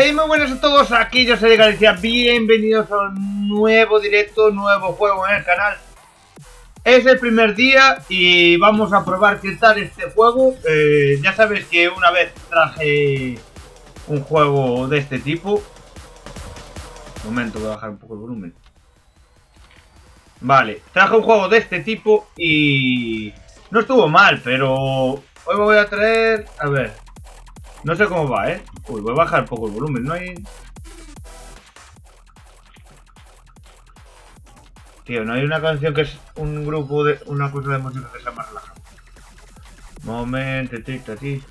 Hey, muy buenas a todos, aquí yo soy de Galicia, bienvenidos a un nuevo directo, nuevo juego en el canal. Es el primer día y vamos a probar qué tal este juego. Eh, ya sabes que una vez traje un juego de este tipo. Un momento, voy a bajar un poco el volumen. Vale, traje un juego de este tipo y no estuvo mal, pero hoy me voy a traer... A ver, no sé cómo va, ¿eh? Uy, voy a bajar poco el volumen, no hay... Tío, no hay una canción que es un grupo de... Una cosa de música que sea más relajada. Momento, tic, ti.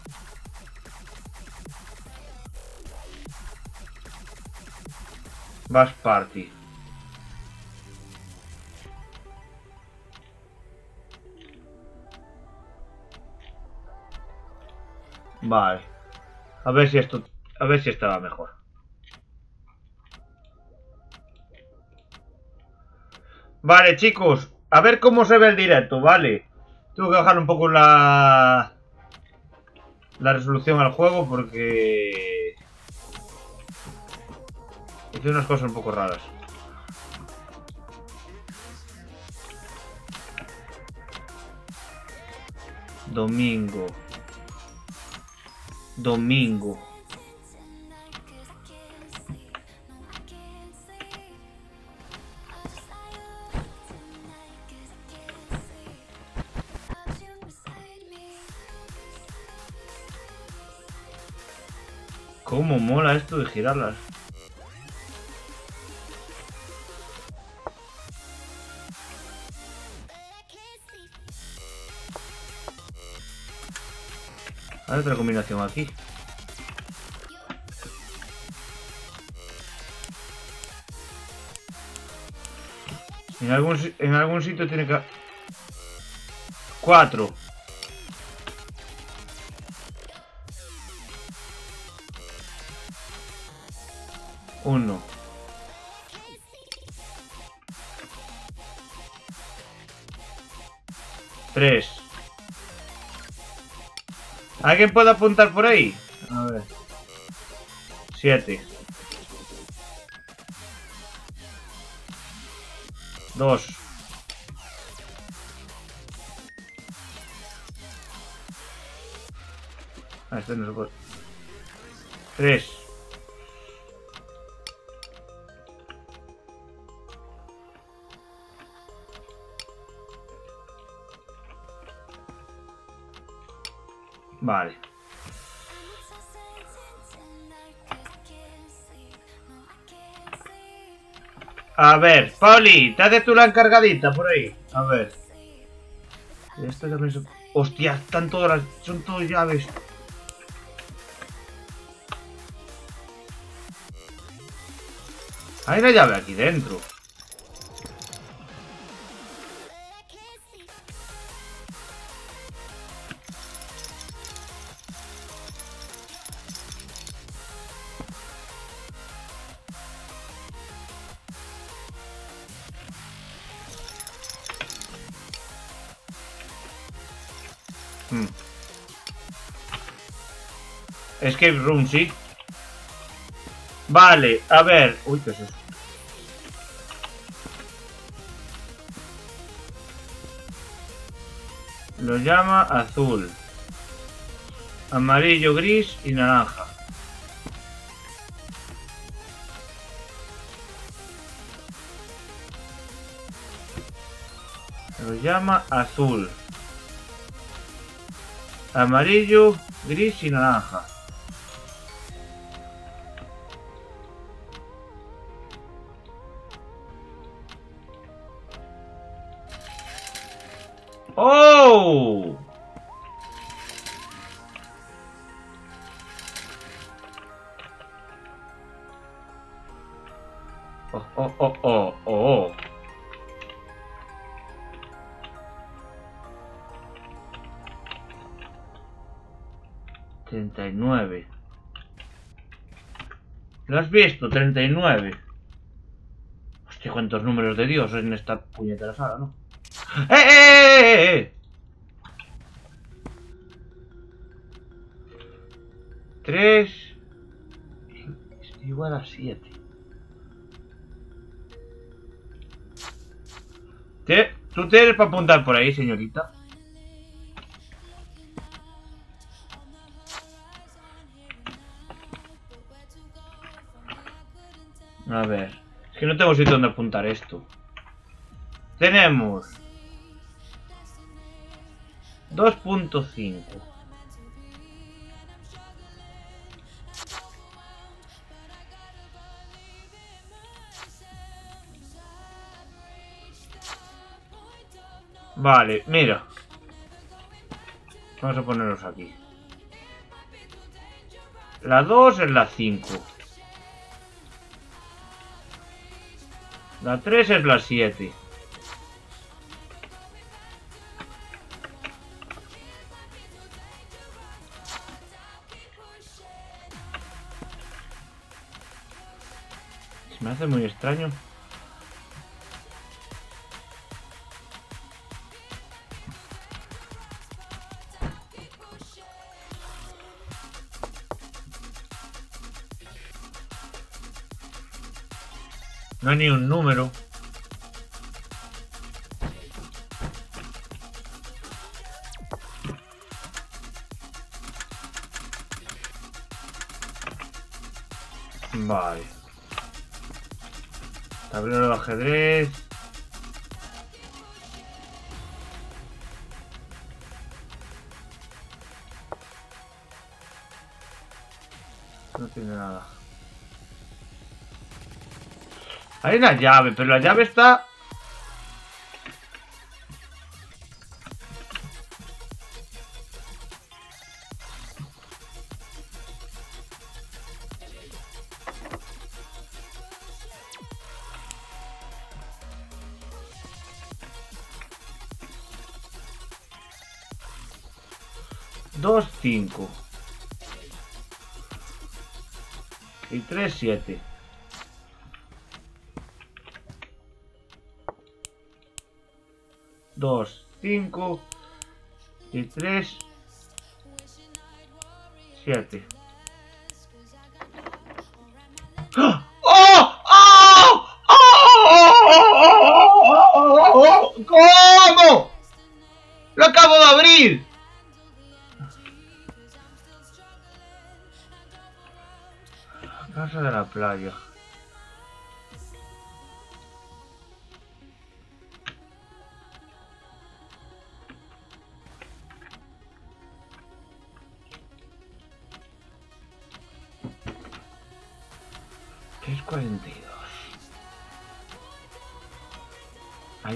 Bass Party. Vale. A ver si esto... A ver si estaba mejor. Vale, chicos. A ver cómo se ve el directo, vale. Tengo que bajar un poco la... La resolución al juego porque... Hice unas cosas un poco raras. Domingo. Domingo. ¿Cómo mola esto de girarlas? Hay otra combinación aquí. En algún, en algún sitio tiene que... Cuatro. ¿Alguien puede apuntar por ahí? A ver. Siete. Dos. Ah, este no se puede. Tres. Vale. A ver, Pauli, te haces tú la encargadita por ahí. A ver. Esto también. Hostia, están todas las... Son todas llaves. Hay una llave aquí dentro. Escape room, sí. Vale, a ver. Uy, ¿qué es eso? Lo llama azul. Amarillo, gris y naranja. Lo llama azul amarillo, gris y naranja. 39. ¿Lo has visto? 39. Hostia, cuántos números de Dios en esta puñetera sala, ¿no? ¡Eh, eh, eh, eh! eh! Tres... Igual a 7. ¿Tú tienes para apuntar por ahí, señorita? A ver. Es que no tengo sitio donde apuntar esto. Tenemos 2.5 Vale, mira. Vamos a ponerlos aquí. La 2 es la 5. La 3 es la 7. Se me hace muy extraño. No hay ni un número. Vale. Tablero de ajedrez. No tiene nada. Hay una llave, pero la llave está... Dos, cinco. Y tres, siete. 2, 5 y 3, 7.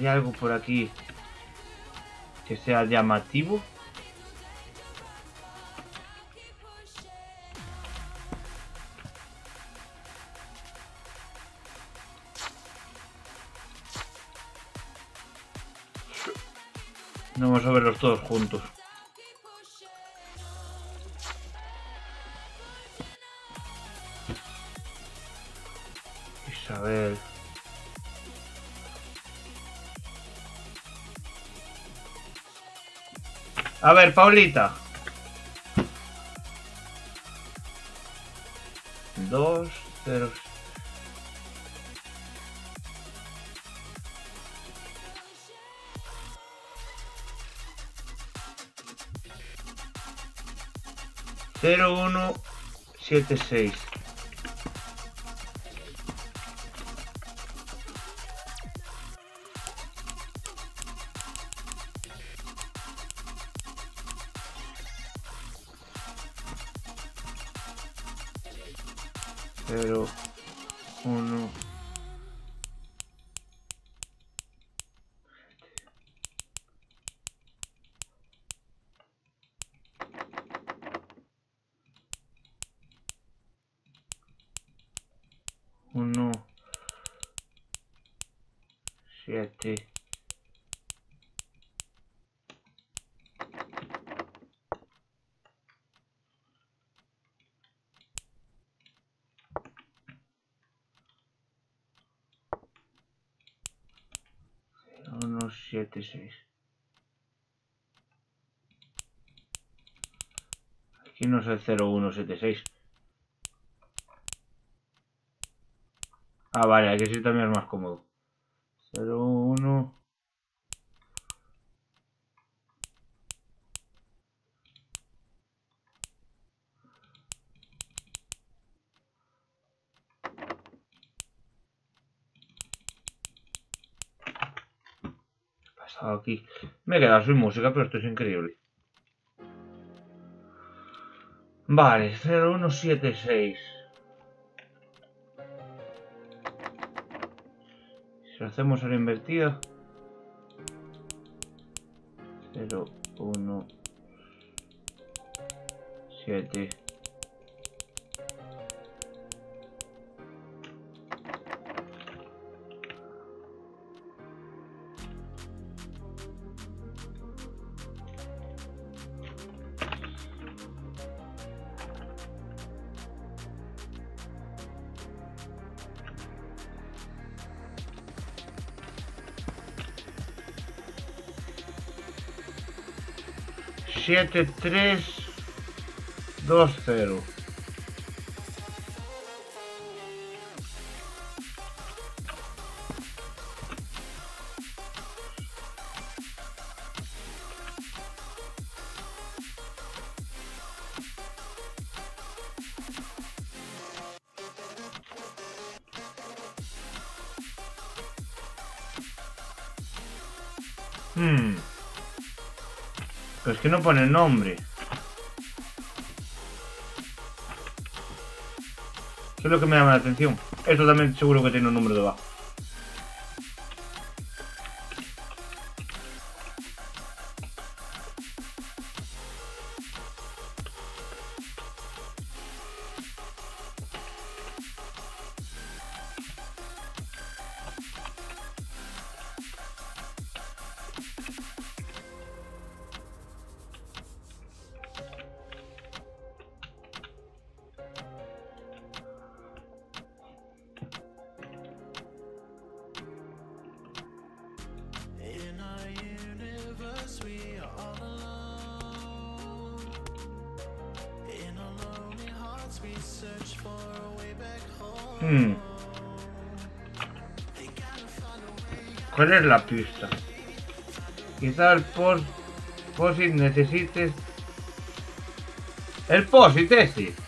¿Hay algo por aquí que sea llamativo? Vamos a verlos todos juntos. Isabel. A ver, Paulita. Dos, cero. Cero, uno, siete, seis. 1, 7, 1, 7, 6. Aquí no es el 0176. Ah, vale, aquí sí también es más cómodo. 0, 1. pasado aquí? Me he quedado sin música, pero esto es increíble. Vale, 0176. Hacemos a la invertida. 0, 1, 7. Siete, tres, dos, cero. Hmm. Pero es que no pone nombre. Eso es lo que me llama la atención. Esto también seguro que tiene un número debajo. Hmm. ¿Cuál es la pista? Quizá el post POSIT necesites... ¡El POSIT!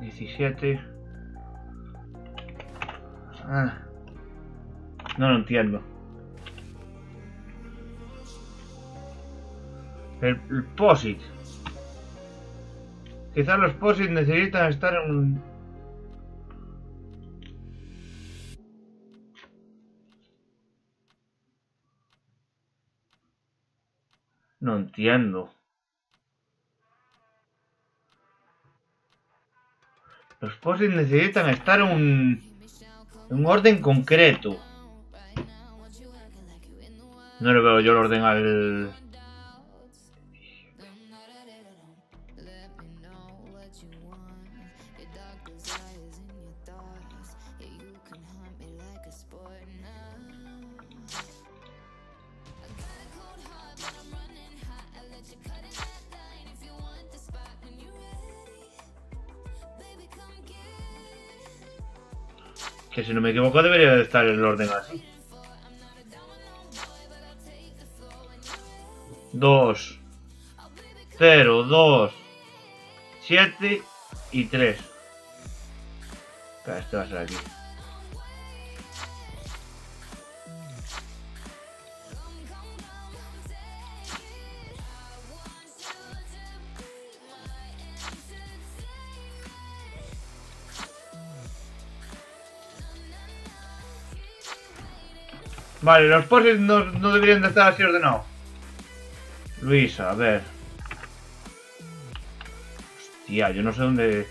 17. Ah. No lo entiendo. El, el POSIT. Quizás los POSIT necesitan estar en un... No entiendo. Los POSIT necesitan estar en un... en un orden concreto. No le veo yo el orden al... Que si no me equivoco debería de estar el orden así. Dos. Cero, dos. Siete y tres. Este va a ser aquí. Vale, los poses no, no deberían de estar así ordenados. Luisa, a ver. Hostia, yo no sé dónde...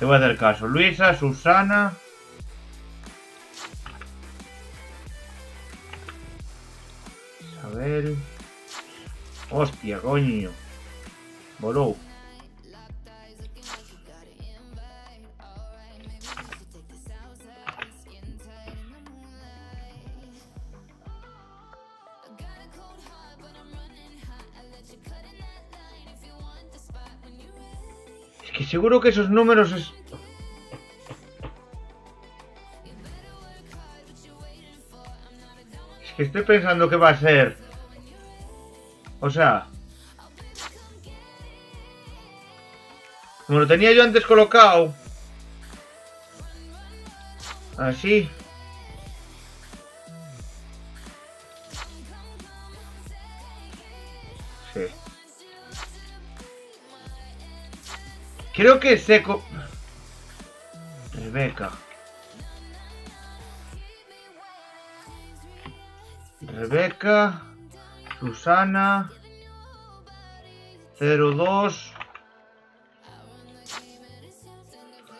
Te voy a hacer caso. Luisa, Susana... Isabel... Hostia, coño. Borou. Seguro que esos números es... Es que estoy pensando que va a ser... O sea... Como lo tenía yo antes colocado... Así... Creo que seco. Rebeca. Rebeca. Susana. 02.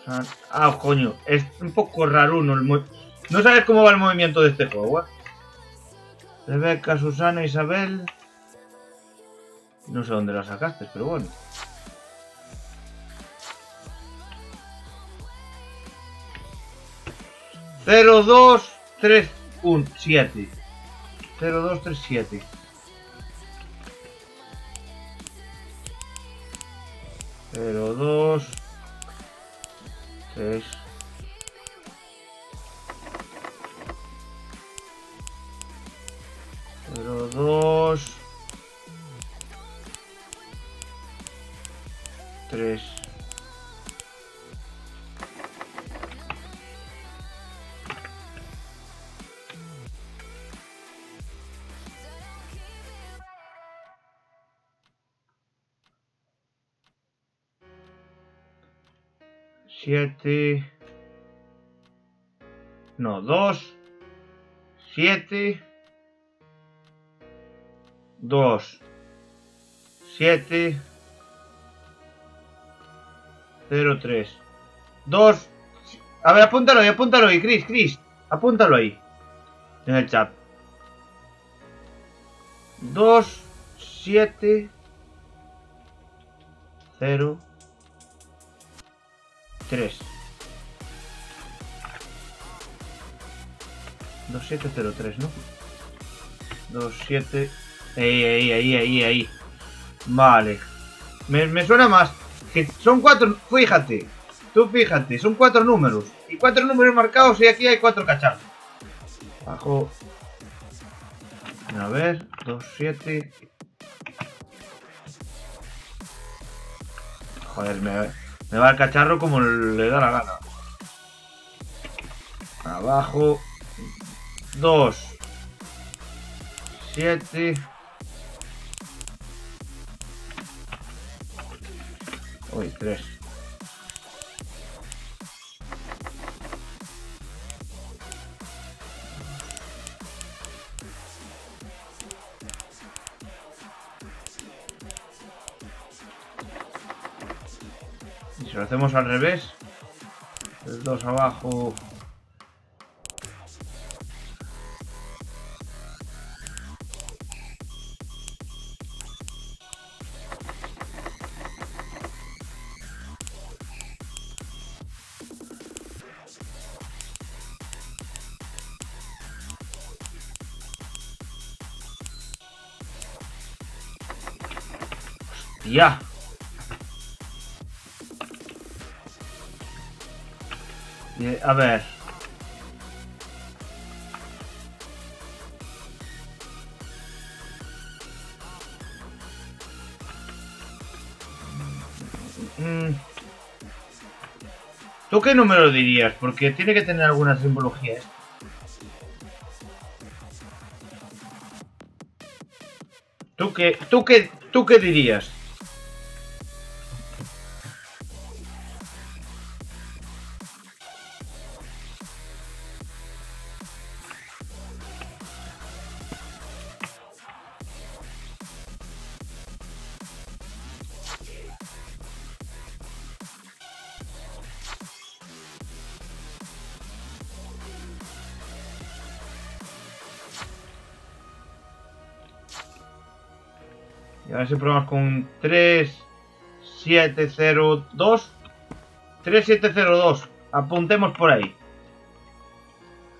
Susan- Ah, coño. Es un poco raro uno. el No sabes cómo va el movimiento de este juego, ¿eh? Rebeca, Susana, Isabel. No sé dónde la sacaste, pero bueno. Cero, dos, tres, un, siete. Cero, dos, tres, siete. Cero, dos, tres. No, dos. Siete. Dos. Siete. 03. 2. A ver, apúntalo ahí, apúntalo ahí, Chris, Chris. Apúntalo ahí. En el chat. 2, 7, 0, 3. 2703, ¿no? 27. Ahí, ahí, ahí, ahí, ahí. Vale. Me, me suena más. Que son cuatro. Fíjate. Tú fíjate, son cuatro números. Y cuatro números marcados y aquí hay cuatro cacharros. Bajo. A ver, 2, 7. Joder, me, me va el cacharro como le da la gana. Abajo. 2. 7. Uy, 3. Si lo hacemos al revés, el 2 abajo. Ya. A ver. Mm. ¿Tú qué número dirías? Porque tiene que tener alguna simbología. esto. ¿Tú qué, tú qué, tú qué dirías? Y a ver si probamos con 3702. 3702. Apuntemos por ahí.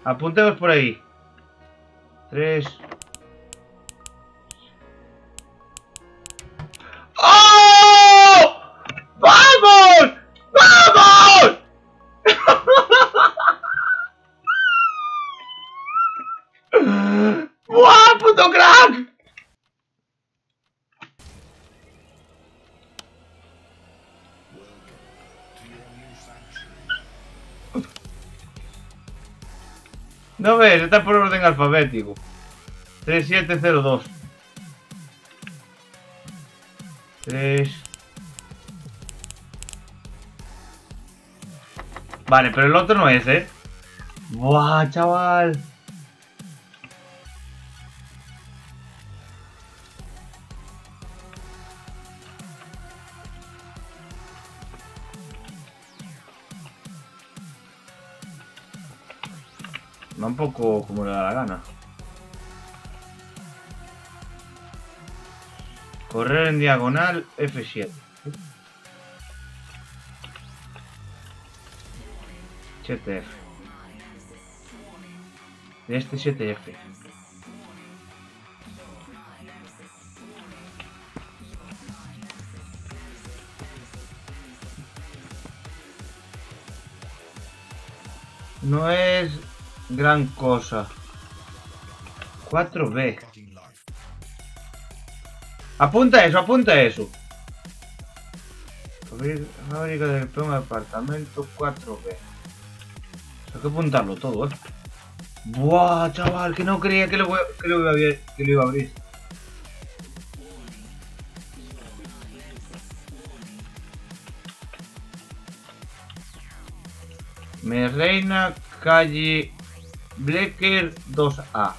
Apuntemos por ahí. 3. No ves, está por orden alfabético. 3702. 3. Vale, pero el otro no es, ¿eh? Buah, chaval. Un poco como le da la gana. Correr en diagonal F7. f De este 7F. No es gran cosa. 4B. Apunta eso, apunta eso. Fábrica del peón apartamento 4B. Hay que apuntarlo todo, eh. Buah, chaval, que no creía que lo, que iba, a abrir, que lo iba a abrir. Me reina calle Blecker 2A.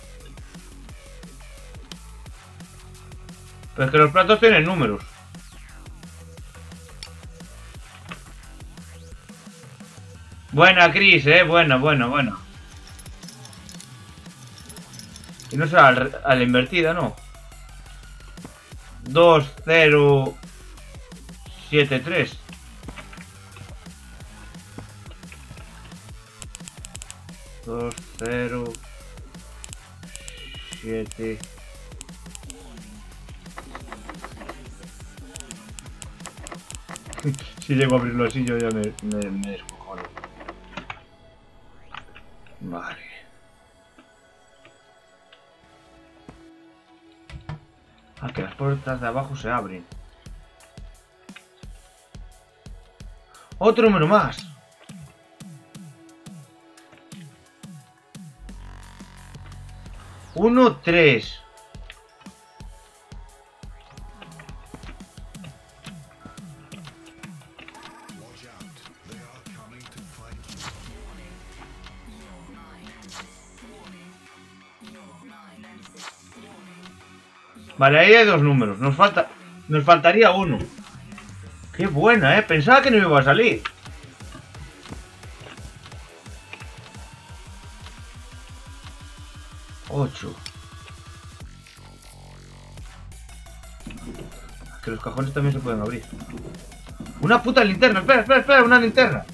Pero es que los platos tienen números. Buena, Chris, eh. Buena, buena, buena. Y no será a la invertida, ¿no? 2, 0, 7, 3. 2, 0, 7. si llego a abrirlo así yo ya me, me. Vale. Ah, que las puertas de abajo se abren. Otro número más. Uno, tres. Vale, ahí hay dos números. Nos falta. Nos faltaría uno. Qué buena, eh. Pensaba que no iba a salir. Que los cajones también se pueden abrir. Una puta linterna. Espera, espera, espera. Una linterna.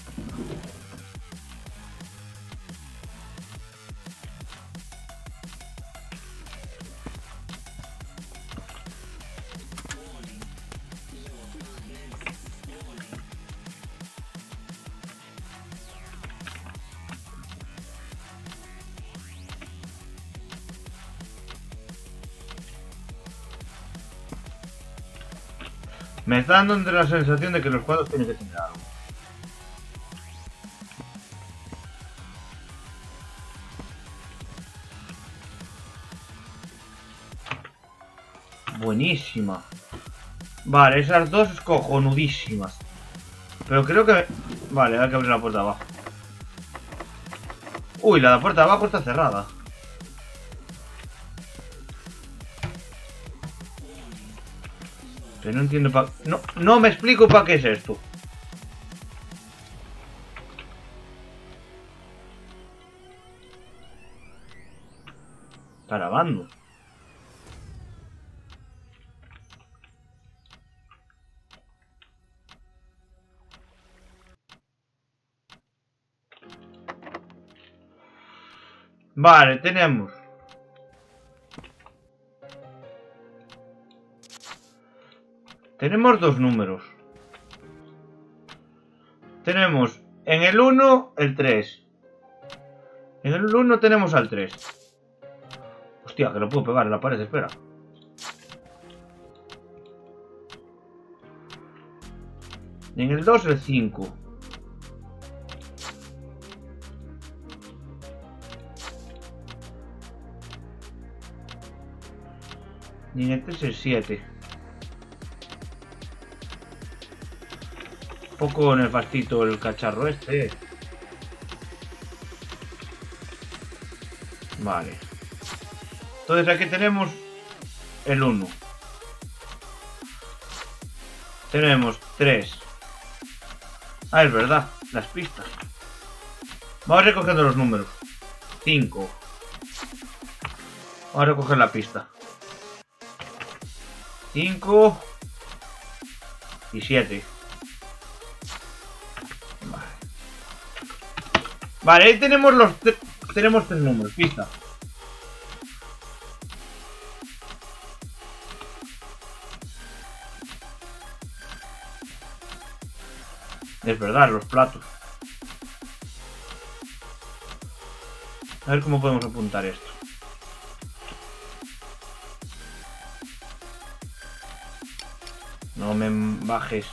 Está dando entre la sensación de que los cuadros tienen que tener algo. Buenísima. Vale, esas dos es cojonudísimas. Pero creo que... Vale, hay que abrir la puerta abajo. Uy, la de la puerta abajo está cerrada. No entiendo pa... No, no me explico para qué es esto. Está grabando. Vale, tenemos Tenemos dos números. Tenemos en el 1 el 3. En el 1 tenemos al 3. Hostia, que lo puedo pegar en la pared, espera. En el 2 el 5. Y en el 3 el 7. Poco nefastito el cacharro este. Vale. Entonces aquí tenemos el 1. Tenemos 3. Ah, es verdad, las pistas. Vamos recogiendo los números. 5. Vamos a recoger la pista. 5 y 7. Vale, ahí tenemos los tenemos tres números, pista. Es verdad, los platos. A ver cómo podemos apuntar esto. No me bajes.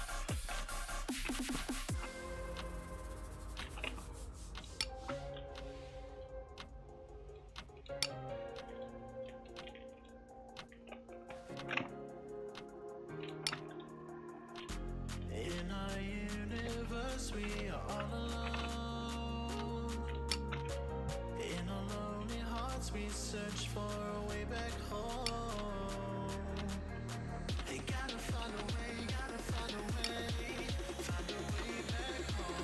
Search for a way back home. They gotta find a way, gotta find a way, find a way back home.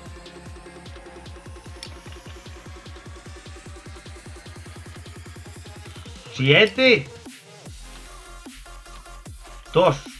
Siete. Dos.